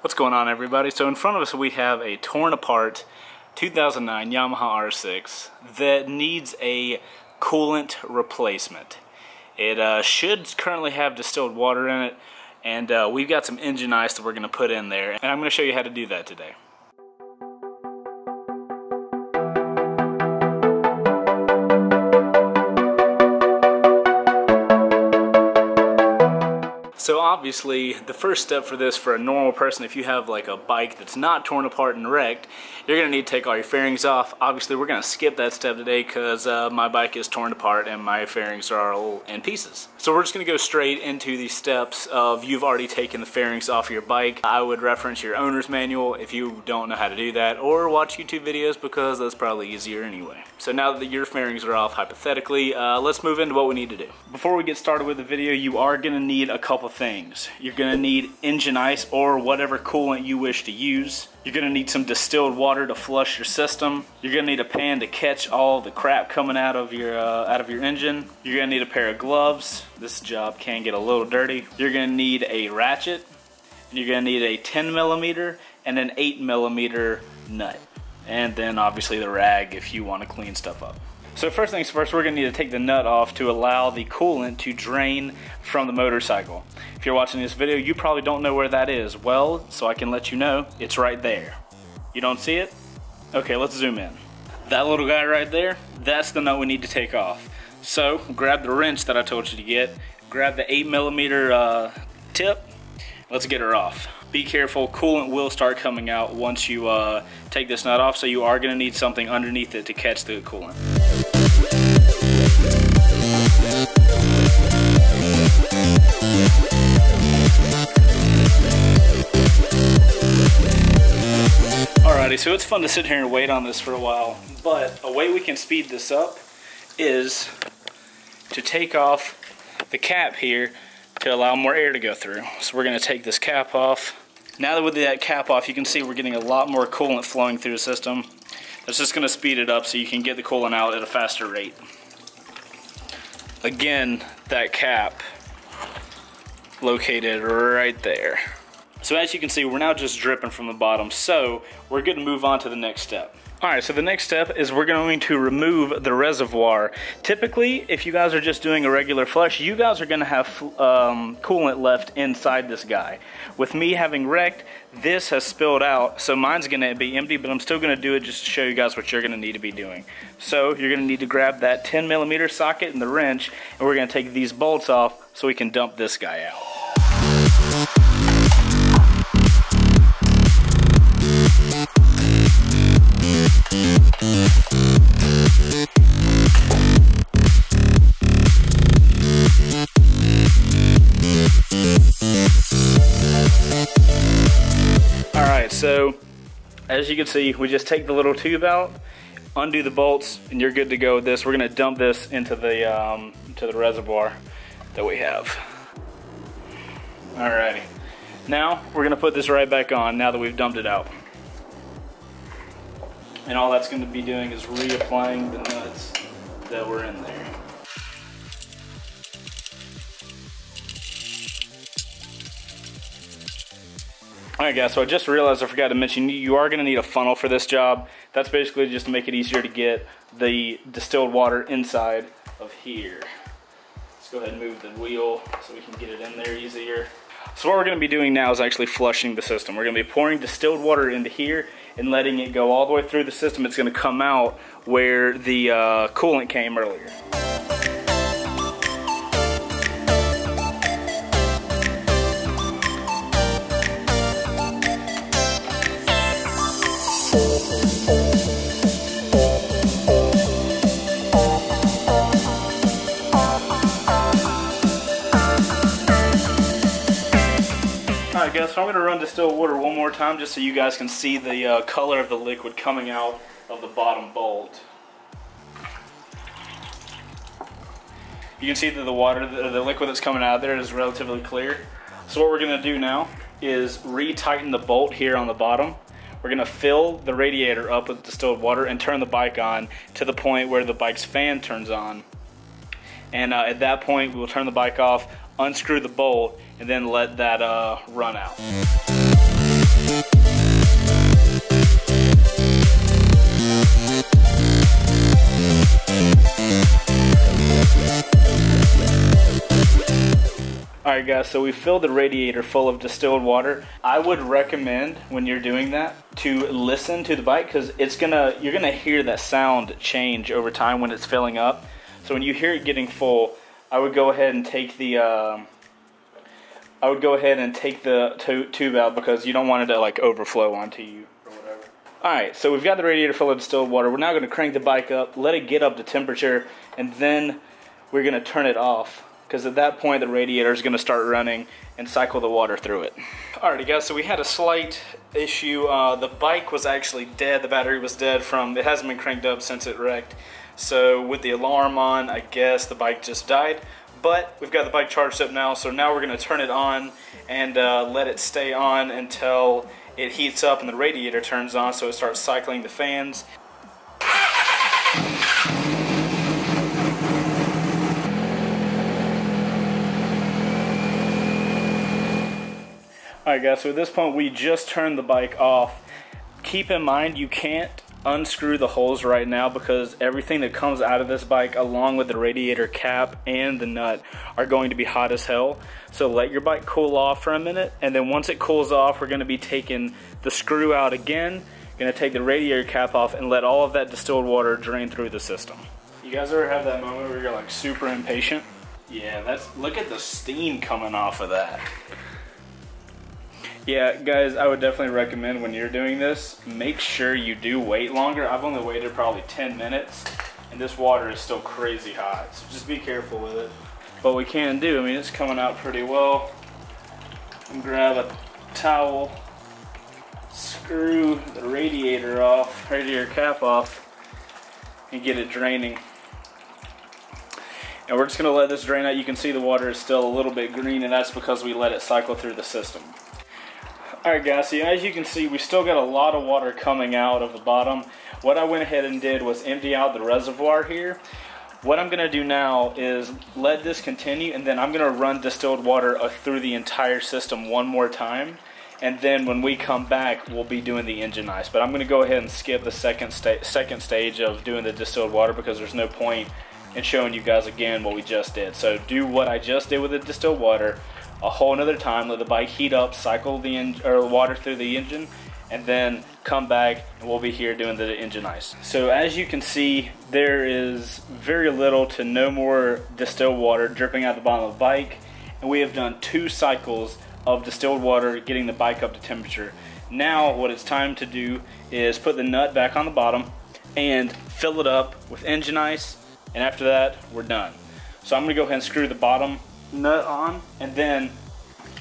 What's going on everybody? So in front of us we have a torn apart 2009 Yamaha R6 that needs a coolant replacement. It uh, should currently have distilled water in it and uh, we've got some engine ice that we're going to put in there and I'm going to show you how to do that today. So obviously, the first step for this for a normal person, if you have like a bike that's not torn apart and wrecked, you're gonna need to take all your fairings off. Obviously, we're gonna skip that step today because uh, my bike is torn apart and my fairings are all in pieces. So we're just gonna go straight into the steps of you've already taken the fairings off your bike. I would reference your owner's manual if you don't know how to do that, or watch YouTube videos because that's probably easier anyway. So now that your fairings are off, hypothetically, uh, let's move into what we need to do. Before we get started with the video, you are gonna need a couple things. You're gonna need engine ice or whatever coolant you wish to use. You're gonna need some distilled water to flush your system. You're gonna need a pan to catch all the crap coming out of your uh, out of your engine. You're gonna need a pair of gloves. This job can get a little dirty. You're gonna need a ratchet. And you're gonna need a 10 millimeter and an 8 millimeter nut. And then obviously the rag if you wanna clean stuff up. So first things first, we're gonna need to take the nut off to allow the coolant to drain from the motorcycle. If you're watching this video, you probably don't know where that is. Well, so I can let you know, it's right there. You don't see it? Okay, let's zoom in. That little guy right there, that's the nut we need to take off. So grab the wrench that I told you to get, grab the eight millimeter uh, tip, let's get her off. Be careful, coolant will start coming out once you uh, take this nut off, so you are gonna need something underneath it to catch the coolant. Alrighty, so it's fun to sit here and wait on this for a while, but a way we can speed this up is to take off the cap here to allow more air to go through. So we're gonna take this cap off. Now that with that cap off, you can see we're getting a lot more coolant flowing through the system. That's just gonna speed it up so you can get the coolant out at a faster rate. Again, that cap located right there. So as you can see, we're now just dripping from the bottom. So we're to move on to the next step. All right, so the next step is we're going to remove the reservoir. Typically, if you guys are just doing a regular flush, you guys are gonna have um, coolant left inside this guy. With me having wrecked, this has spilled out, so mine's gonna be empty, but I'm still gonna do it just to show you guys what you're gonna need to be doing. So you're gonna need to grab that 10 millimeter socket and the wrench, and we're gonna take these bolts off so we can dump this guy out. So as you can see, we just take the little tube out, undo the bolts, and you're good to go with this. We're gonna dump this into the, um, to the reservoir that we have. Alrighty. Now, we're gonna put this right back on now that we've dumped it out. And all that's gonna be doing is reapplying the nuts that were in there. Alright guys, so I just realized I forgot to mention you are going to need a funnel for this job. That's basically just to make it easier to get the distilled water inside of here. Let's go ahead and move the wheel so we can get it in there easier. So what we're going to be doing now is actually flushing the system. We're going to be pouring distilled water into here and letting it go all the way through the system. It's going to come out where the uh, coolant came earlier. Distilled water one more time just so you guys can see the uh, color of the liquid coming out of the bottom bolt. You can see that the water, the, the liquid that's coming out there is relatively clear. So what we're going to do now is retighten the bolt here on the bottom. We're going to fill the radiator up with distilled water and turn the bike on to the point where the bike's fan turns on. And uh, at that point, we will turn the bike off, unscrew the bolt, and then let that uh, run out. Alright guys, so we filled the radiator full of distilled water. I would recommend when you're doing that to listen to the bike because it's gonna you're gonna hear that sound change over time when it's filling up. So when you hear it getting full, I would go ahead and take the um, I would go ahead and take the tube out because you don't want it to like overflow onto you whatever. Alright, so we've got the radiator full of distilled water. We're now going to crank the bike up, let it get up to temperature, and then we're going to turn it off because at that point the radiator is going to start running and cycle the water through it. Alrighty guys, so we had a slight issue. Uh, the bike was actually dead. The battery was dead from, it hasn't been cranked up since it wrecked. So with the alarm on, I guess the bike just died. But we've got the bike charged up now, so now we're going to turn it on and uh, let it stay on until it heats up and the radiator turns on so it starts cycling the fans. Alright guys, so at this point we just turned the bike off. Keep in mind you can't unscrew the holes right now because everything that comes out of this bike along with the radiator cap and the nut are going to be hot as hell. So let your bike cool off for a minute and then once it cools off we're going to be taking the screw out again, going to take the radiator cap off and let all of that distilled water drain through the system. You guys ever have that moment where you're like super impatient? Yeah, that's look at the steam coming off of that. Yeah, guys, I would definitely recommend when you're doing this, make sure you do wait longer. I've only waited probably 10 minutes, and this water is still crazy hot, so just be careful with it. But we can do, I mean, it's coming out pretty well. Grab a towel, screw the radiator off, radiator cap off, and get it draining. And we're just gonna let this drain out. You can see the water is still a little bit green, and that's because we let it cycle through the system. Alright guys, so as you can see, we still got a lot of water coming out of the bottom. What I went ahead and did was empty out the reservoir here. What I'm going to do now is let this continue and then I'm going to run distilled water uh, through the entire system one more time. And then when we come back, we'll be doing the engine ice. But I'm going to go ahead and skip the second, sta second stage of doing the distilled water because there's no point in showing you guys again what we just did. So do what I just did with the distilled water a whole another time, let the bike heat up, cycle the en- or water through the engine, and then come back and we'll be here doing the engine ice. So as you can see, there is very little to no more distilled water dripping out the bottom of the bike, and we have done two cycles of distilled water getting the bike up to temperature. Now what it's time to do is put the nut back on the bottom and fill it up with engine ice, and after that, we're done. So I'm gonna go ahead and screw the bottom nut on, and then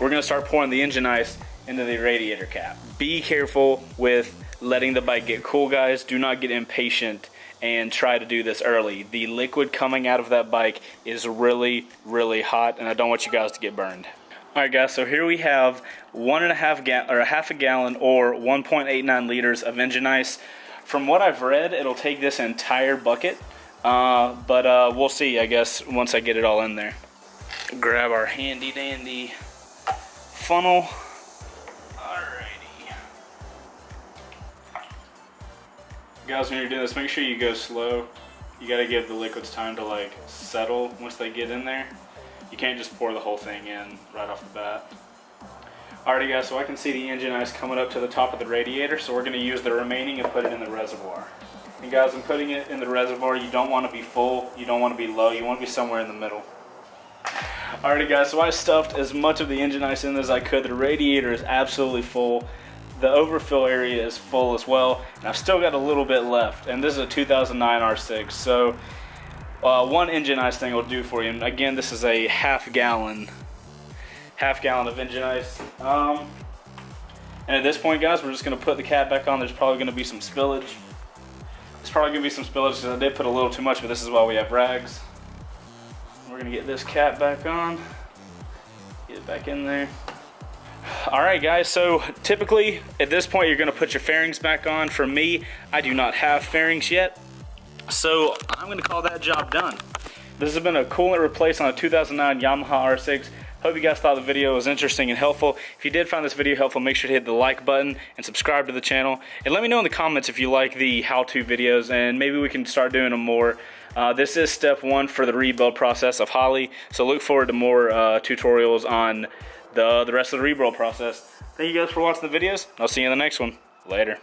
we're gonna start pouring the engine ice into the radiator cap. Be careful with letting the bike get cool, guys. Do not get impatient and try to do this early. The liquid coming out of that bike is really, really hot, and I don't want you guys to get burned. All right, guys. So here we have one and a half ga- or a half a gallon or 1.89 liters of engine ice. From what I've read, it'll take this entire bucket, uh, but uh, we'll see. I guess once I get it all in there grab our handy dandy funnel. Alrighty. Guys, when you're doing this, make sure you go slow. You gotta give the liquids time to like settle once they get in there. You can't just pour the whole thing in right off the bat. Alrighty guys, so I can see the engine ice coming up to the top of the radiator, so we're gonna use the remaining and put it in the reservoir. And guys, I'm putting it in the reservoir. You don't wanna be full, you don't wanna be low, you wanna be somewhere in the middle. Alrighty guys, so I stuffed as much of the engine ice in as I could. The radiator is absolutely full. The overfill area is full as well. And I've still got a little bit left. And this is a 2009 R6. So uh, one engine ice thing will do for you. And again, this is a half gallon, half gallon of engine ice. Um, and at this point, guys, we're just gonna put the cap back on. There's probably gonna be some spillage. There's probably gonna be some spillage because I did put a little too much, but this is why we have rags. We're gonna get this cap back on, get it back in there. All right, guys, so typically at this point, you're gonna put your fairings back on. For me, I do not have fairings yet, so I'm gonna call that job done. This has been a coolant replace on a 2009 Yamaha R6. Hope you guys thought the video was interesting and helpful. If you did find this video helpful, make sure to hit the like button and subscribe to the channel. And let me know in the comments if you like the how-to videos and maybe we can start doing them more. Uh, this is step one for the rebuild process of Holly. so look forward to more uh, tutorials on the, the rest of the rebuild process. Thank you guys for watching the videos. I'll see you in the next one. Later.